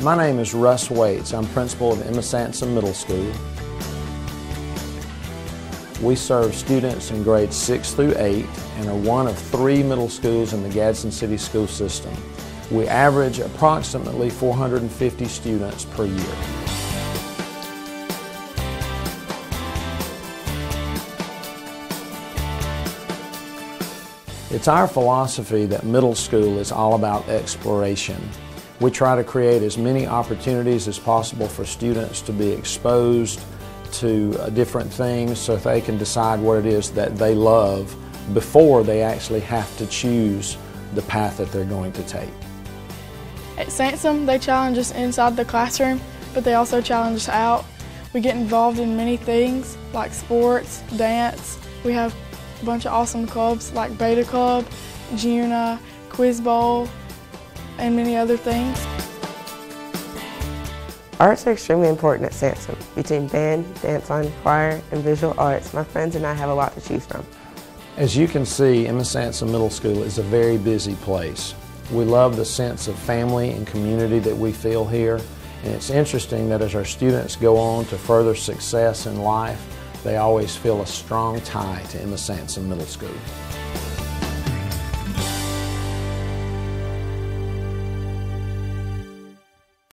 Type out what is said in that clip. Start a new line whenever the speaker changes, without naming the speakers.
My name is Russ Waits. I'm principal of Emma Sansom Middle School. We serve students in grades 6 through 8 and are one of three middle schools in the Gadsden City School System. We average approximately 450 students per year. It's our philosophy that middle school is all about exploration. We try to create as many opportunities as possible for students to be exposed to uh, different things so they can decide what it is that they love before they actually have to choose the path that they're going to take.
At Sansom, they challenge us inside the classroom, but they also challenge us out. We get involved in many things like sports, dance. We have a bunch of awesome clubs like Beta Club, Juna, Quiz Bowl, and many other things.
Arts are extremely important at Sansom. Between band, dance on, choir, and visual arts, my friends and I have a lot to choose from.
As you can see, Emma Sansom Middle School is a very busy place. We love the sense of family and community that we feel here, and it's interesting that as our students go on to further success in life, they always feel a strong tie to Emma Sansom Middle School.